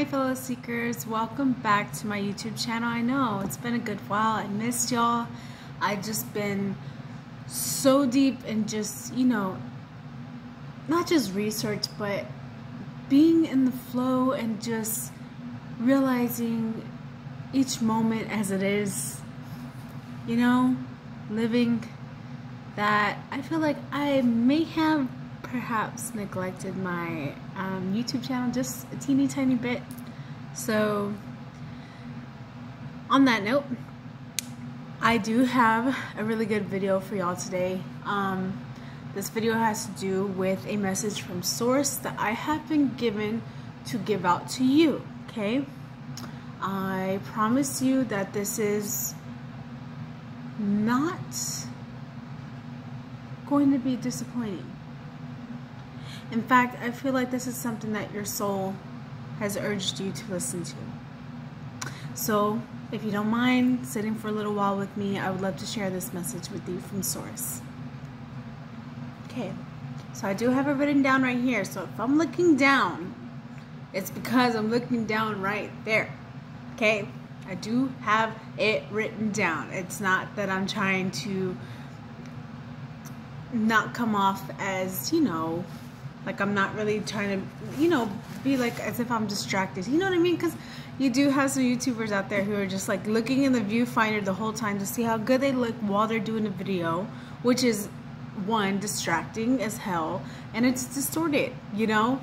my fellow seekers. Welcome back to my YouTube channel. I know it's been a good while. I missed y'all. I've just been so deep in just, you know, not just research, but being in the flow and just realizing each moment as it is, you know, living that I feel like I may have perhaps neglected my um, YouTube channel just a teeny tiny bit. So, on that note, I do have a really good video for y'all today. Um, this video has to do with a message from Source that I have been given to give out to you, okay? I promise you that this is not going to be disappointing. In fact, I feel like this is something that your soul has urged you to listen to. So, if you don't mind sitting for a little while with me, I would love to share this message with you from Source. Okay, so I do have it written down right here. So, if I'm looking down, it's because I'm looking down right there. Okay, I do have it written down. It's not that I'm trying to not come off as, you know, like I'm not really trying to, you know, be like as if I'm distracted. You know what I mean? Because you do have some YouTubers out there who are just like looking in the viewfinder the whole time to see how good they look while they're doing a video, which is one distracting as hell and it's distorted, you know.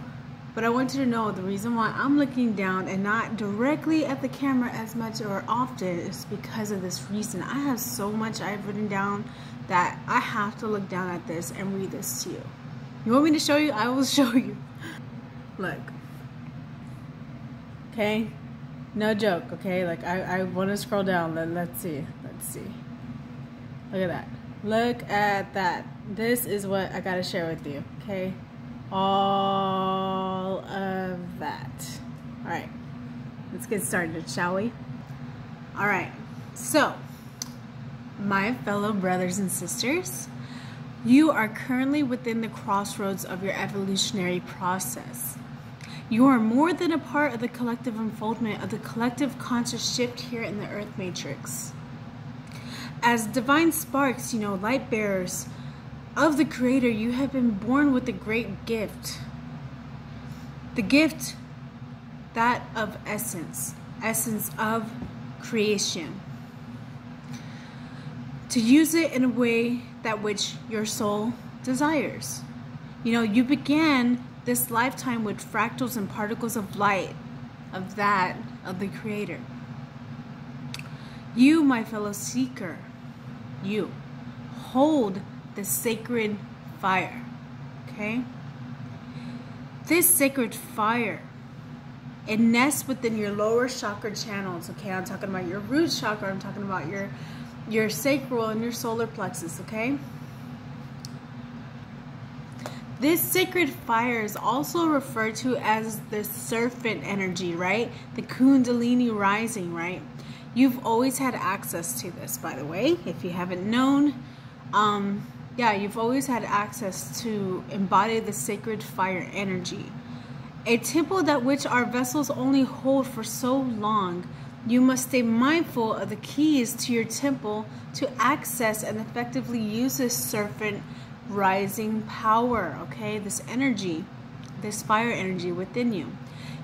But I want you to know the reason why I'm looking down and not directly at the camera as much or often is because of this reason. I have so much I've written down that I have to look down at this and read this to you. You want me to show you? I will show you. Look. Okay? No joke, okay? Like, I, I want to scroll down. Let, let's see. Let's see. Look at that. Look at that. This is what I got to share with you, okay? All of that. All right. Let's get started, shall we? All right. So, my fellow brothers and sisters, you are currently within the crossroads of your evolutionary process. You are more than a part of the collective unfoldment of the collective conscious shift here in the Earth Matrix. As divine sparks, you know, light bearers of the Creator, you have been born with a great gift. The gift that of essence, essence of creation to use it in a way that which your soul desires. You know, you began this lifetime with fractals and particles of light of that of the creator. You, my fellow seeker, you hold the sacred fire. Okay? This sacred fire it nests within your lower chakra channels. Okay, I'm talking about your root chakra, I'm talking about your your sacral and your solar plexus, okay? This sacred fire is also referred to as the serpent energy, right? The Kundalini rising, right? You've always had access to this, by the way, if you haven't known. Um, yeah, you've always had access to embody the sacred fire energy. A temple that which our vessels only hold for so long you must stay mindful of the keys to your temple to access and effectively use this serpent rising power, okay? This energy, this fire energy within you.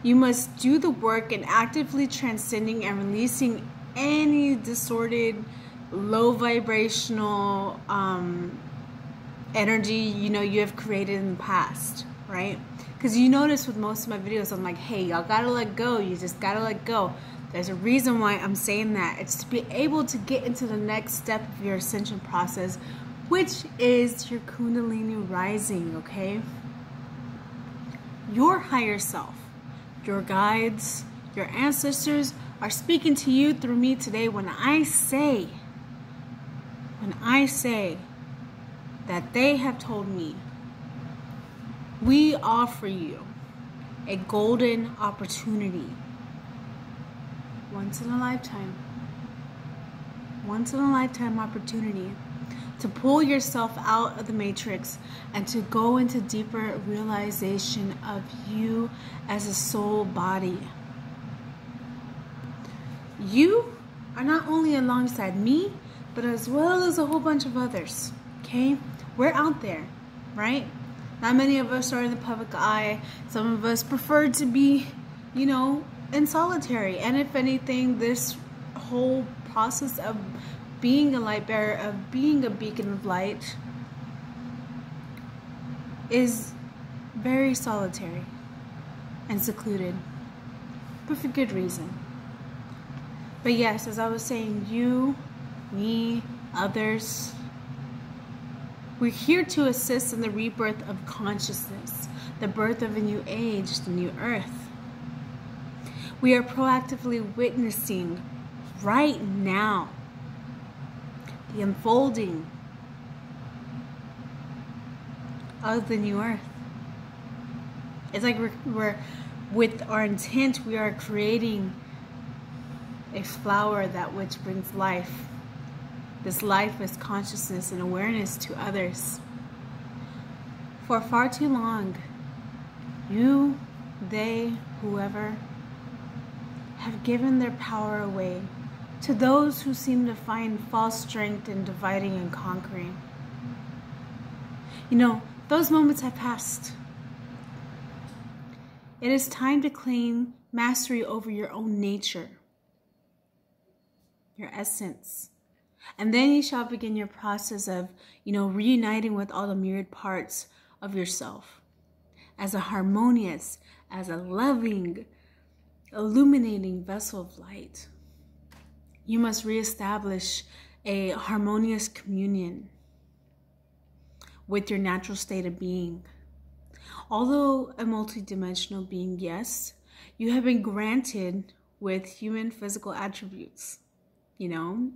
You must do the work in actively transcending and releasing any distorted, low vibrational um, energy you know you have created in the past, right? Because you notice with most of my videos, I'm like, hey, y'all gotta let go. You just gotta let go. There's a reason why I'm saying that. It's to be able to get into the next step of your ascension process, which is your Kundalini rising, okay? Your higher self, your guides, your ancestors are speaking to you through me today when I say, when I say that they have told me, we offer you a golden opportunity once in a lifetime, once in a lifetime opportunity to pull yourself out of the matrix and to go into deeper realization of you as a soul body. you are not only alongside me, but as well as a whole bunch of others. Okay? We're out there, right? Not many of us are in the public eye. Some of us prefer to be, you know, in solitary. And if anything, this whole process of being a light bearer, of being a beacon of light, is very solitary and secluded, but for good reason. But yes, as I was saying, you, me, others, we're here to assist in the rebirth of consciousness, the birth of a new age, the new earth. We are proactively witnessing right now the unfolding of the new earth. It's like we're, we're with our intent, we are creating a flower that which brings life. This life is consciousness and awareness to others. For far too long, you, they, whoever, have given their power away to those who seem to find false strength in dividing and conquering. You know, those moments have passed. It is time to claim mastery over your own nature, your essence. And then you shall begin your process of, you know, reuniting with all the myriad parts of yourself as a harmonious, as a loving, illuminating vessel of light. You must reestablish a harmonious communion with your natural state of being. Although a multidimensional being, yes, you have been granted with human physical attributes. You know,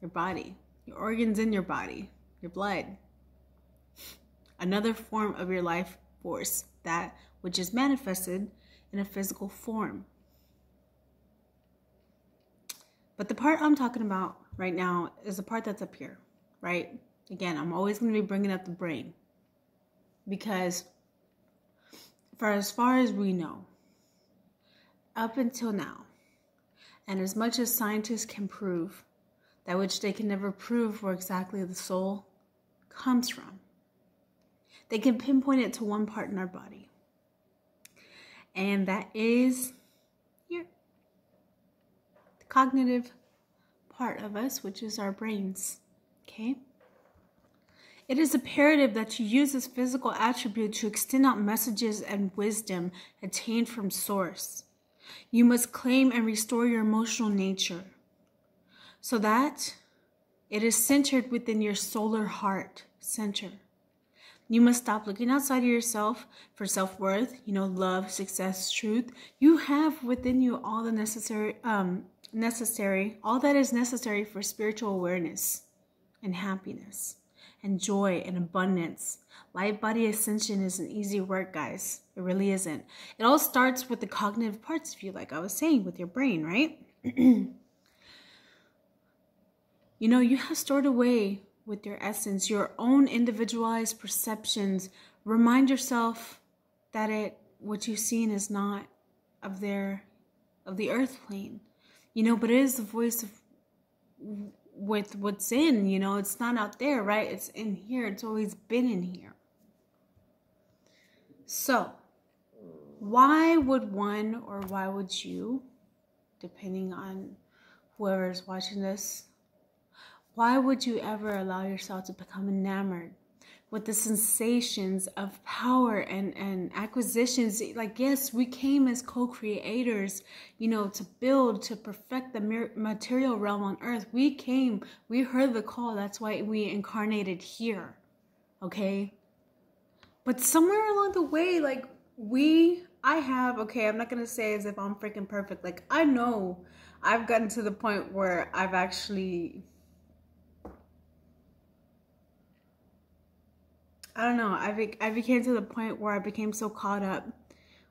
your body, your organs in your body, your blood. Another form of your life force, that which is manifested in a physical form. But the part I'm talking about right now is the part that's up here, right? Again, I'm always going to be bringing up the brain because, for as far as we know, up until now, and as much as scientists can prove, that which they can never prove where exactly the soul comes from, they can pinpoint it to one part in our body, and that is here the cognitive part of us, which is our brains. Okay? It is imperative that you use this physical attribute to extend out messages and wisdom attained from Source. You must claim and restore your emotional nature so that it is centered within your solar heart center. You must stop looking outside of yourself for self worth, you know, love, success, truth. You have within you all the necessary, um, necessary, all that is necessary for spiritual awareness and happiness and joy and abundance. Light body ascension isn't easy work, guys. It really isn't. It all starts with the cognitive parts of you, like I was saying, with your brain, right? you know, you have stored away with your essence your own individualized perceptions. Remind yourself that it what you've seen is not of their of the earth plane. You know, but it is the voice of with what's in, you know, it's not out there, right? It's in here. It's always been in here. So, why would one or why would you, depending on whoever is watching this, why would you ever allow yourself to become enamored with the sensations of power and, and acquisitions. Like, yes, we came as co creators, you know, to build, to perfect the material realm on earth. We came, we heard the call. That's why we incarnated here. Okay. But somewhere along the way, like, we, I have, okay, I'm not to say as if I'm freaking perfect. Like, I know I've gotten to the point where I've actually I don't know. I be, I became to the point where I became so caught up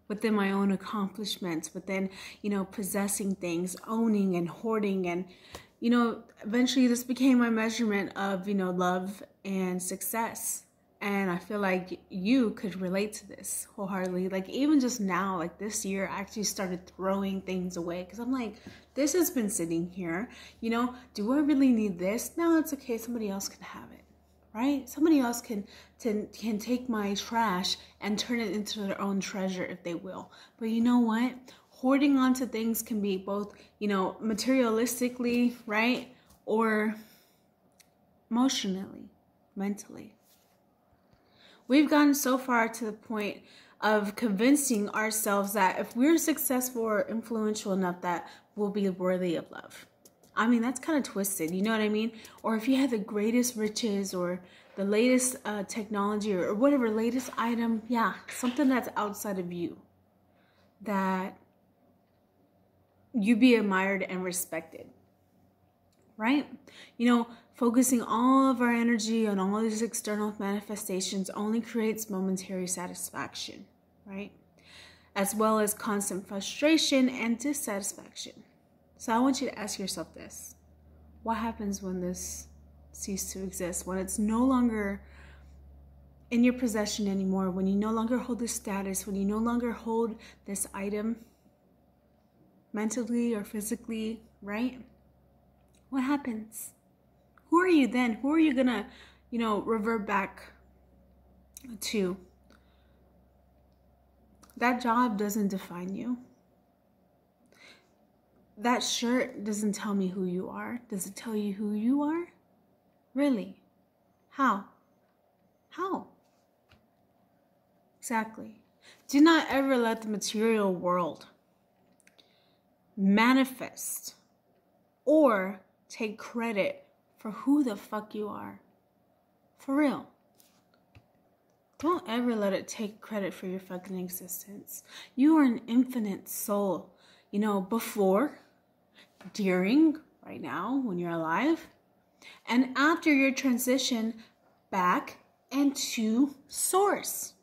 within my own accomplishments, within you know possessing things, owning and hoarding, and you know eventually this became my measurement of you know love and success. and I feel like you could relate to this wholeheartedly. Like even just now, like this year, I actually started throwing things away because I'm like, this has been sitting here. You know, do I really need this? No, it's okay. Somebody else can have it, right? Somebody else can can can take my trash and turn it into their own treasure if they will. But you know what? Hoarding onto things can be both, you know, materialistically, right, or emotionally, mentally We've gotten so far to the point of convincing ourselves that if we're successful or influential enough that we'll be worthy of love. I mean, that's kind of twisted, you know what I mean? Or if you have the greatest riches or the latest uh, technology or, or whatever, latest item, yeah, something that's outside of you that you be admired and respected, right? You know, Focusing all of our energy on all these external manifestations only creates momentary satisfaction, right? As well as constant frustration and dissatisfaction. So I want you to ask yourself this What happens when this ceases to exist? When it's no longer in your possession anymore, when you no longer hold this status, when you no longer hold this item mentally or physically, right? What happens? who are you then? Who are you gonna, you know, revert back to? That job doesn't define you. That shirt doesn't tell me who you are. Does it tell you who you are? Really? How? How? Exactly. Do not ever let the material world manifest or take credit for who the fuck you are. For real. Don't ever let it take credit for your fucking existence. You are an infinite soul. You know, before, during, right now, when you're alive, and after your transition back and to source.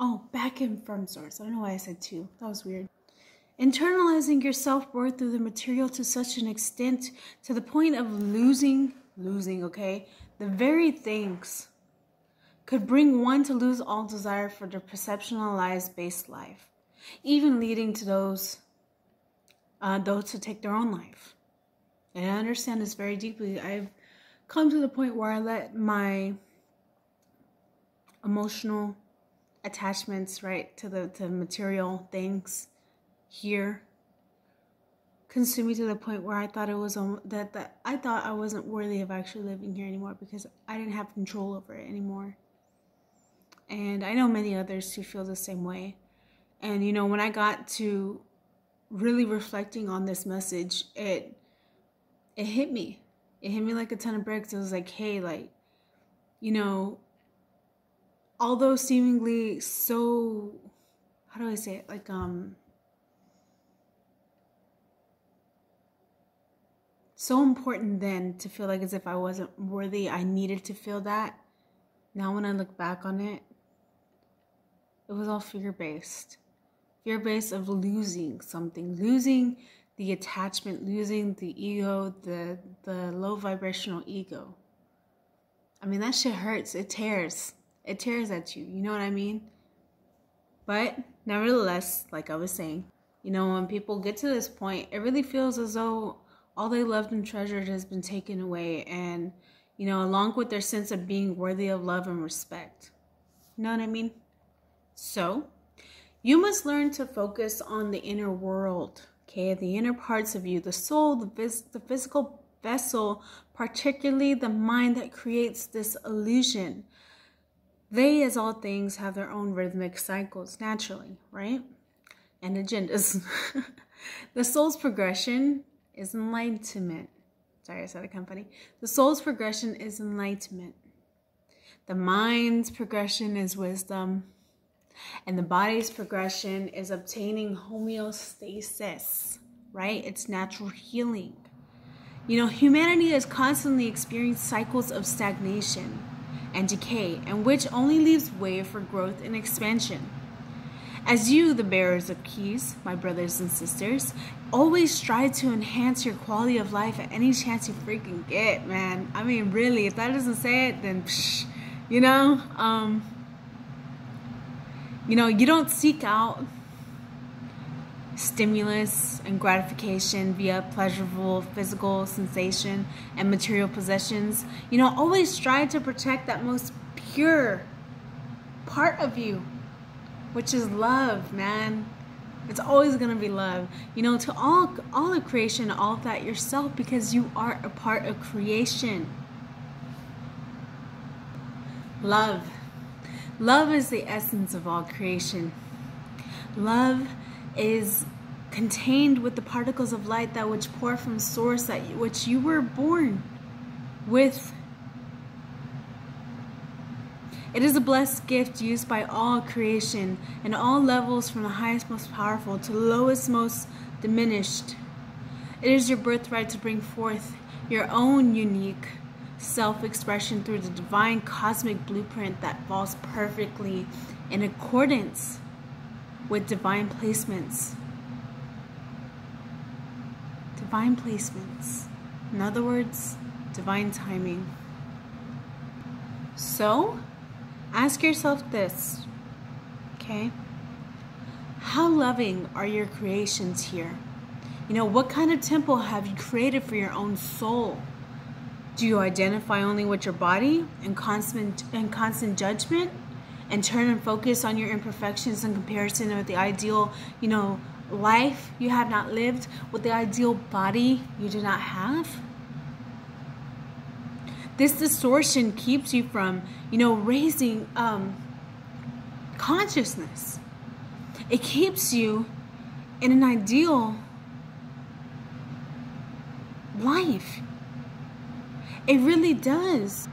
Oh, back and from source. I don't know why I said two. That was weird. Internalizing your self worth through the material to such an extent to the point of losing losing, okay? The very things could bring one to lose all desire for their perceptualized based life, even leading to those uh, those who take their own life. And I understand this very deeply. I've come to the point where I let my emotional attachments, right, to the to material things here consume me to the point where I thought it was um, that that I thought I wasn't worthy of actually living here anymore because I didn't have control over it anymore. And I know many others who feel the same way. And you know, when I got to really reflecting on this message, it it hit me. It hit me like a ton of bricks. It was like, hey, like, you know, although seemingly so how do I say it? Like um so important then to feel like as if I wasn't worthy. I needed to feel that. Now, when I look back on it, it was all fear based. Fear based of losing something, losing the attachment, losing the ego, the, the low vibrational ego. I mean, that shit hurts. It tears. It tears at you. You know what I mean? But nevertheless, like I was saying, you know, when people get to this point, it really feels as though all they loved and treasured has been taken away and you know along with their sense of being worthy of love and respect you know what i mean so you must learn to focus on the inner world okay the inner parts of you the soul the, vis- the physical vessel particularly the mind that creates this illusion they as all things have their own rhythmic cycles naturally right and agendas the soul's progression is enlightenment. Sorry, I said a company. The soul's progression is enlightenment. The mind's progression is wisdom. And the body's progression is obtaining homeostasis, right? It's natural healing. You know, humanity has constantly experienced cycles of stagnation and decay, and which only leaves way for growth and expansion. As you, the bearers of keys, my brothers and sisters, always strive to enhance your quality of life at any chance you freaking get, man. I mean, really, if that doesn't say it, then psh, you know, um, you know, you don't seek out stimulus and gratification via pleasurable physical sensation and material possessions. You know, always strive to protect that most pure part of you, which is love, man. It's always gonna be love. You know, to all all of creation, all of that yourself, because you are a part of creation. Love. Love is the essence of all creation. Love is contained with the particles of light that which pour from source that which you were born with. It is a blessed gift used by all creation and all levels from the highest most powerful to the lowest most diminished. It is your birthright to bring forth your own unique self-expression through the divine cosmic blueprint that falls perfectly in accordance with divine placements. Divine placements. In other words, divine timing. So, ask yourself this, okay? How loving are your creations here? You know, what kind of temple have you created for your own soul? Do you identify only with your body and constant and constant judgment? and turn and focus on your imperfections in comparison with the ideal, you know, life you have not lived, with the ideal body you do not have. This distortion keeps you from, you know, raising um, consciousness. It keeps you in an ideal life. It really does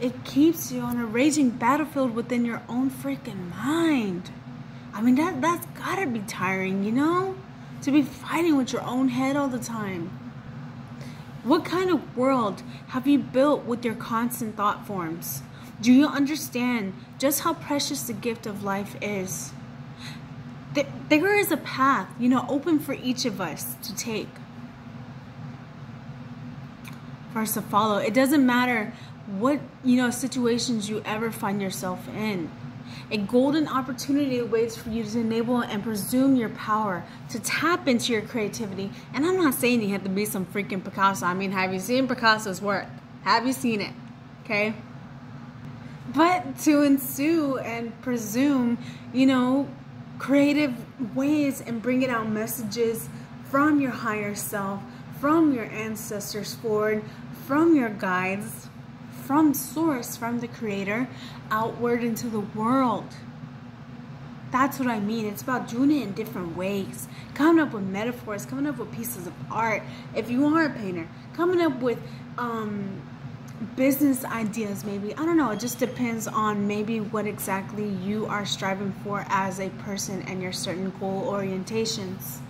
it keeps you on a raging battlefield within your own freaking mind. I mean, that, that's gotta be tiring, you know? To be fighting with your own head all the time. What kind of world have you built with your constant thought forms? Do you understand just how precious the gift of life is? There is a path, you know, open for each of us to take. For us to follow. It doesn't matter what you know situations you ever find yourself in. A golden opportunity waits for you to enable and presume your power to tap into your creativity. And I'm not saying you have to be some freaking Picasso. I mean, have you seen Picasso's work? Have you seen it? Okay. But to ensue and presume, you know, creative ways and bringing out messages from your higher self, from your ancestors forward, from your guides, from source, from the creator, outward into the world. That's what I mean. It's about doing it in different ways. Coming up with metaphors, coming up with pieces of art. If you are a painter, coming up with um, business ideas, maybe. I don't know. It just depends on maybe what exactly you are striving for as a person and your certain goal orientations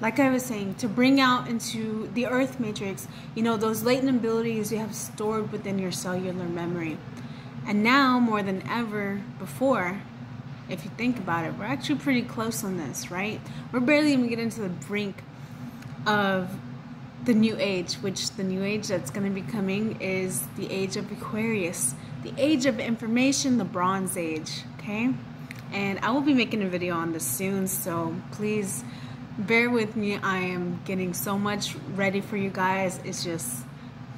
like I was saying, to bring out into the earth matrix, you know, those latent abilities you have stored within your cellular memory. And now, more than ever before, if you think about it, we're actually pretty close on this, right? We're barely even getting to the brink of the new age, which the new age that's going to be coming is the age of Aquarius, the age of information, the Bronze Age, okay? And I will be making a video on this soon, so please bear with me. I am getting so much ready for you guys. It's just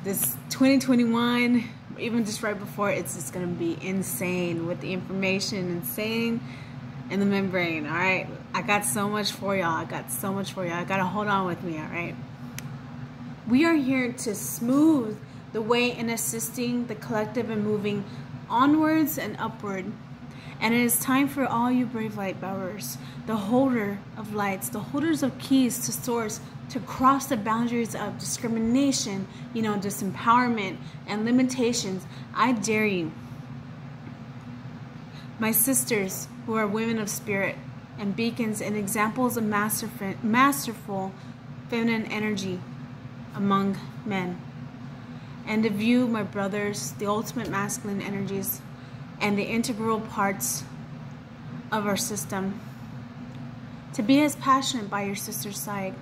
this 2021, even just right before, it's just going to be insane with the information, insane in the membrane. All right. I got so much for y'all. I got so much for y'all. I got to hold on with me. All right. We are here to smooth the way in assisting the collective and moving onwards and upward and it is time for all you brave light bearers, the holder of lights, the holders of keys to source, to cross the boundaries of discrimination, you know, disempowerment, and limitations. I dare you. My sisters, who are women of spirit and beacons and examples of masterful, masterful feminine energy among men. And of you, my brothers, the ultimate masculine energies and the integral parts of our system. To be as passionate by your sister's side.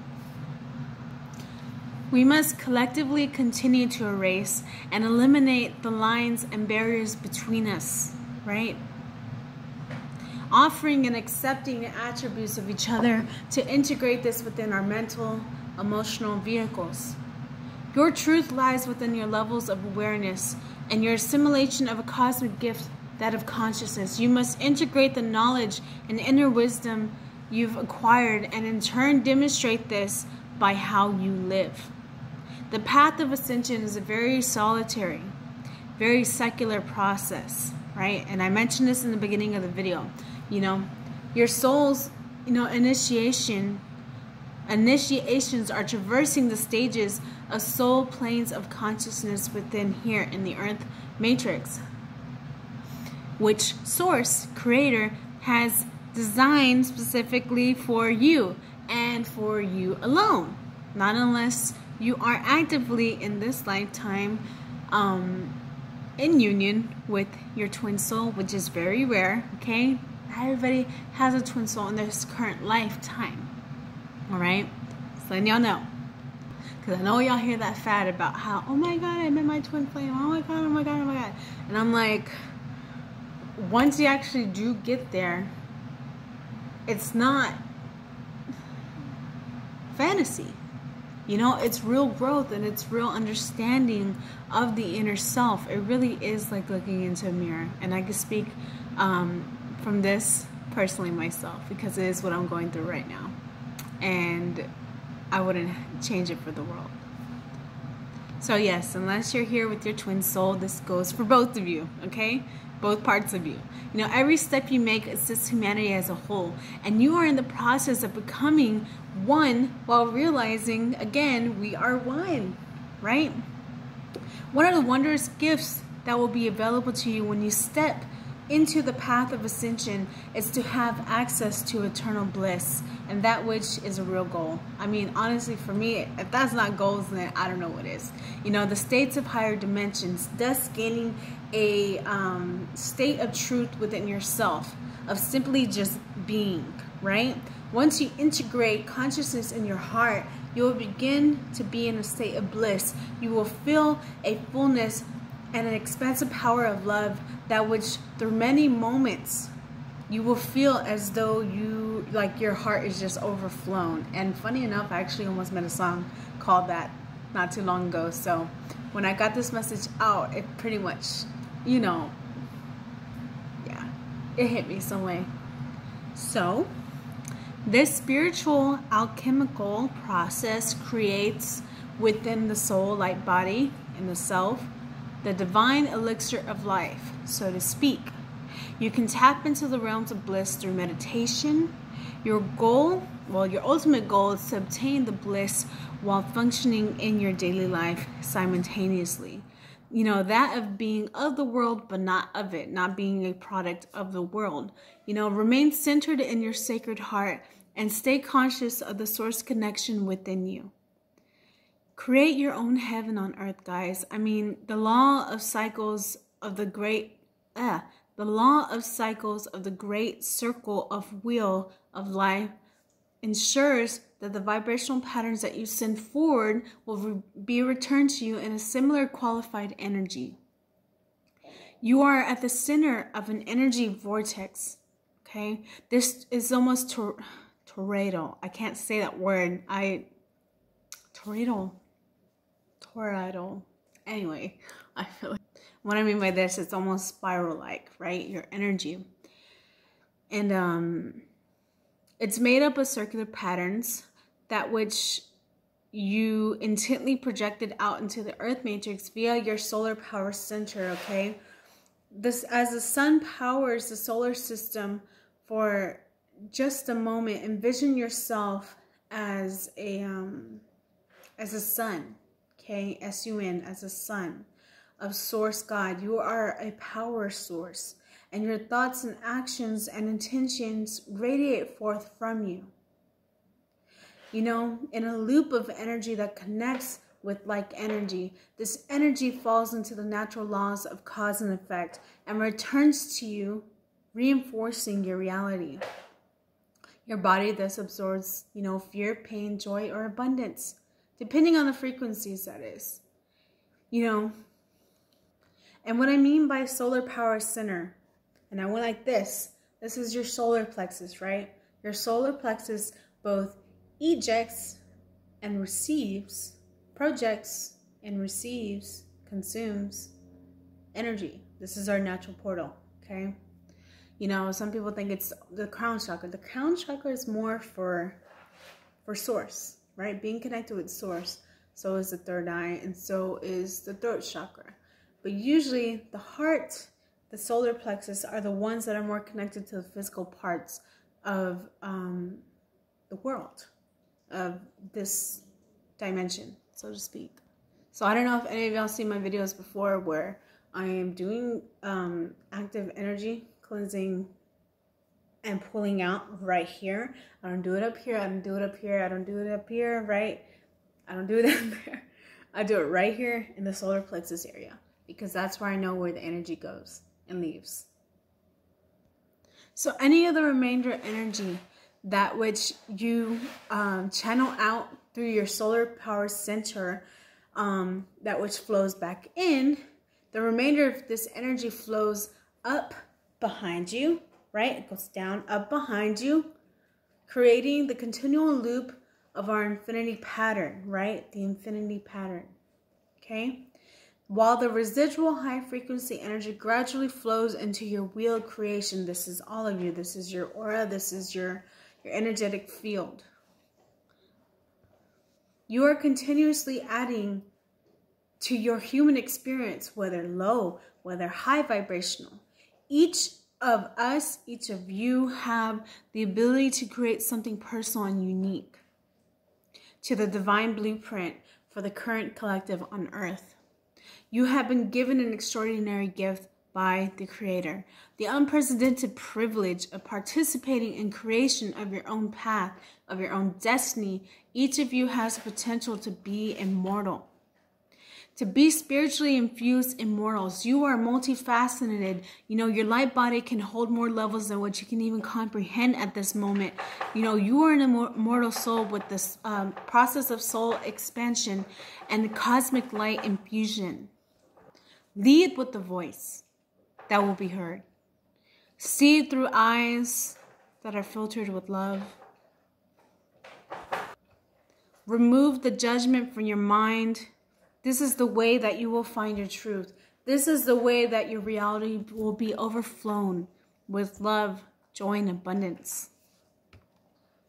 We must collectively continue to erase and eliminate the lines and barriers between us, right? Offering and accepting the attributes of each other to integrate this within our mental, emotional vehicles. Your truth lies within your levels of awareness and your assimilation of a cosmic gift, that of consciousness. You must integrate the knowledge and inner wisdom you've acquired and in turn demonstrate this by how you live. The path of ascension is a very solitary, very secular process, right? And I mentioned this in the beginning of the video. You know, your soul's, you know, initiation initiations are traversing the stages of soul planes of consciousness within here in the earth matrix which source creator has designed specifically for you and for you alone not unless you are actively in this lifetime um, in union with your twin soul, which is very rare, okay? Everybody has a twin soul in their current lifetime, all right? So letting y'all know. Because I know y'all hear that fad about how, oh my God, I met my twin flame. Oh my God, oh my God, oh my God. And I'm like, once you actually do get there, it's not fantasy you know, it's real growth and it's real understanding of the inner self. It really is like looking into a mirror. And I can speak um, from this personally myself because it is what I'm going through right now. And I wouldn't change it for the world. So, yes, unless you're here with your twin soul, this goes for both of you, okay? Both parts of you. You know, every step you make assists humanity as a whole, and you are in the process of becoming one while realizing, again, we are one, right? One of the wondrous gifts that will be available to you when you step into the path of ascension is to have access to eternal bliss and that which is a real goal. I mean honestly for me if that's not goals then i don't know what is. You know the states of higher dimensions thus gaining a um, state of truth within yourself of simply just being right? Once you integrate consciousness in your heart you will begin to be in a state of bliss. You will feel a fullness and an expansive power of love that which through many moments you will feel as though you like your heart is just overflown. And funny enough i actually almost made a song called that not too long ago. So when i got this message out it pretty much you know yeah it hit me some way. So this spiritual alchemical process creates within the soul light body in the self the divine elixir of life, so to speak. You can tap into the realms of bliss through meditation. Your goal, well, your ultimate goal is to obtain the bliss while functioning in your daily life simultaneously. You know, that of being of the world, but not of it, not being a product of the world. You know, remain centered in your sacred heart and stay conscious of the source connection within you create your own heaven on earth, guys. I mean, the law of cycles of the great, uh, the law of cycles of the great circle of wheel of life ensures that the vibrational patterns that you send forward will re- be returned to you in a similar qualified energy. You are at the center of an energy vortex. Okay, this is almost tor-. I can't say that word. I tornado toroidal. Anyway, I feel like what I mean by this, it's almost spiral like, right? Your energy. And um it's made up of circular patterns that which you intently projected out into the earth matrix via your solar power center, okay? This as the sun powers the solar system for just a moment, envision yourself as a um as a sun K S U N as a son of source God. You are a power source, and your thoughts and actions and intentions radiate forth from you. You know, in a loop of energy that connects with like energy, this energy falls into the natural laws of cause and effect and returns to you, reinforcing your reality. Your body thus absorbs, you know, fear, pain, joy, or abundance depending on the frequencies that is. You know, and what I mean by solar power center, and I went like this this is your solar plexus, right? Your solar plexus both ejects and receives, projects and receives, consumes energy. This is our natural portal, okay? You know, some people think it's the crown chakra. The crown chakra is more for for source, right? Being connected with source. So is the third eye and so is the throat chakra. But usually the heart, the solar plexus are the ones that are more connected to the physical parts of um, the world, of this dimension, so to speak. So I don't know if any of y'all seen my videos before where I am doing um, active energy cleansing and pulling out right here. I don't do it up here. I don't do it up here. I don't do it up here, right? I don't do it up there. I do it right here in the solar plexus area because that's where I know where the energy goes and leaves. So any of the remainder energy that which you um, channel out through your solar power center, um, that which flows back in, the remainder of this energy flows up behind you, right? It goes down, up behind you, creating the continual loop of our infinity pattern, right? The infinity pattern, okay? While the residual high frequency energy gradually flows into your wheel creation, this is all of you. This is your aura. This is your, your energetic field. You are continuously adding to your human experience, whether low, whether high vibrational. Each of us, each of you have the ability to create something personal and unique to the divine blueprint for the current collective on earth. You have been given an extraordinary gift by the Creator, the unprecedented privilege of participating in creation of your own path, of your own destiny. Each of you has the potential to be immortal. To be spiritually infused immortals, you are multifaceted. You know, your light body can hold more levels than what you can even comprehend at this moment. You know, you are an immortal soul with this um, process of soul expansion and the cosmic light infusion. Lead with the voice that will be heard. See through eyes that are filtered with love. Remove the judgment from your mind. This is the way that you will find your truth. This is the way that your reality will be overflown with love, joy, and abundance.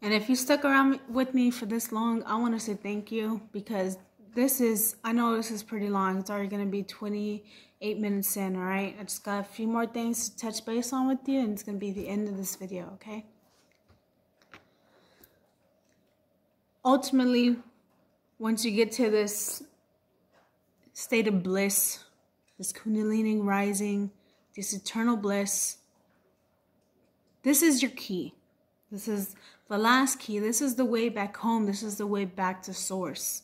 And if you stuck around with me for this long, I want to say thank you because this is, I know this is pretty long. It's already going to be 28 minutes in, all right? I just got a few more things to touch base on with you, and it's going to be the end of this video, okay? Ultimately, once you get to this state of bliss, this kundalini rising, this eternal bliss, this is your key. This is the last key. This is the way back home. This is the way back to source.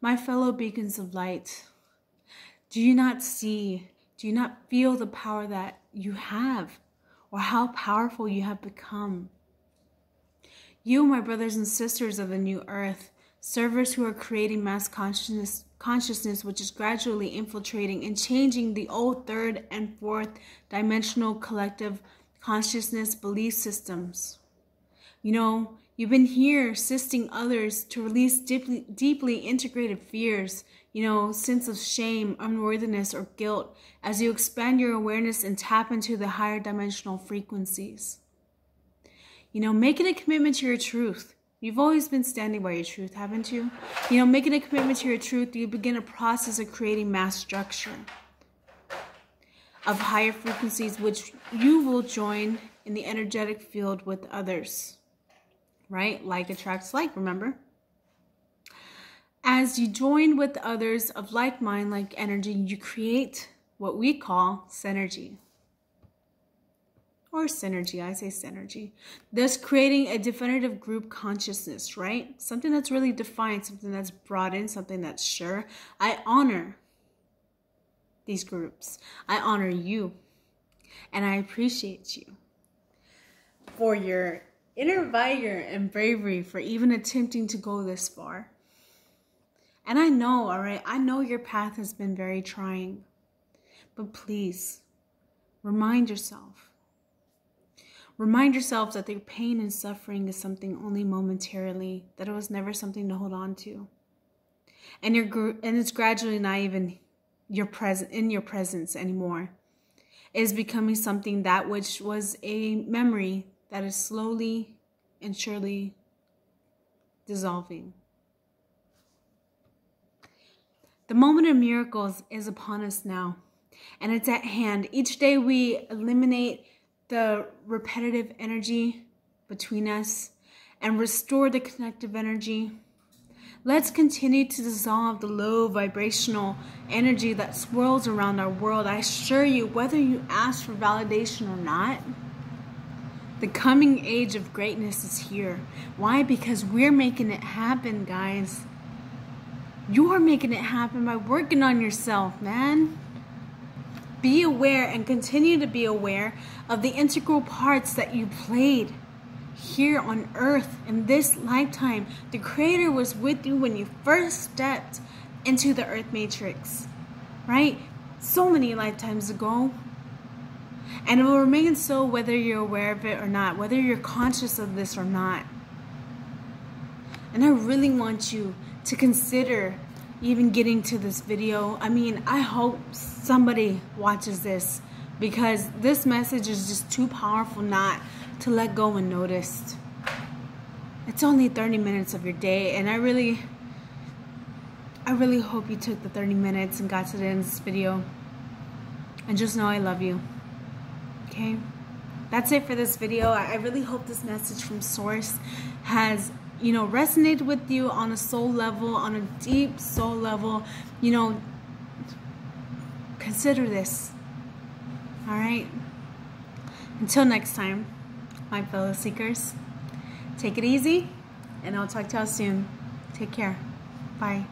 My fellow beacons of light, do you not see, do you not feel the power that you have or how powerful you have become? You, my brothers and sisters of the new earth, servers who are creating mass consciousness, consciousness which is gradually infiltrating and changing the old third and fourth dimensional collective consciousness belief systems. You know, You've been here assisting others to release deeply, deeply integrated fears, you know, sense of shame, unworthiness, or guilt as you expand your awareness and tap into the higher dimensional frequencies. You know, making a commitment to your truth. You've always been standing by your truth, haven't you? You know, making a commitment to your truth, you begin a process of creating mass structure of higher frequencies, which you will join in the energetic field with others right? Like attracts like, remember? As you join with others of like mind, like energy, you create what we call synergy. Or synergy, I say synergy. Thus, creating a definitive group consciousness, right? Something that's really defined, something that's brought in, something that's sure. I honor these groups. I honor you. And I appreciate you for your inner vigor and bravery for even attempting to go this far. And I know, all right, I know your path has been very trying. But please, remind yourself. Remind yourself that your pain and suffering is something only momentarily, that it was never something to hold on to. And you're and it's gradually not even your present in your presence anymore. It is becoming something that which was a memory that is slowly and surely dissolving. The moment of miracles is upon us now, and it's at hand. Each day we eliminate the repetitive energy between us and restore the connective energy. Let's continue to dissolve the low vibrational energy that swirls around our world. I assure you, whether you ask for validation or not, the coming age of greatness is here. Why? Because we're making it happen, guys. You're making it happen by working on yourself, man. Be aware and continue to be aware of the integral parts that you played here on earth in this lifetime. The Creator was with you when you first stepped into the earth matrix, right? So many lifetimes ago. And it will remain so whether you're aware of it or not, whether you're conscious of this or not. And I really want you to consider even getting to this video. I mean, I hope somebody watches this because this message is just too powerful not to let go and notice. It's only 30 minutes of your day and I really I really hope you took the 30 minutes and got to the end of this video. And just know I love you. Okay? That's it for this video. I really hope this message from Source has you know, resonated with you on a soul level, on a deep soul level, you know, consider this. All right? Until next time, my fellow seekers, take it easy, and I'll talk to y'all soon. Take care. Bye.